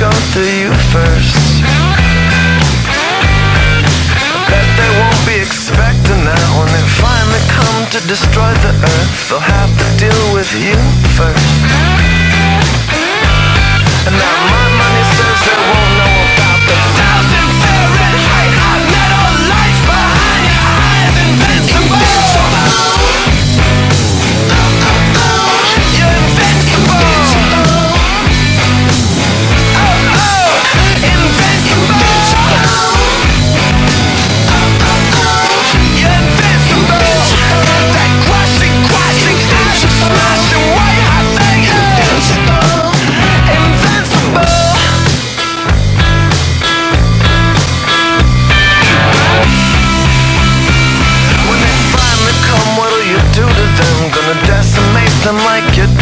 go to you first. I bet they won't be expecting that When they finally come to destroy the earth They'll have to deal with you first. nothing like it.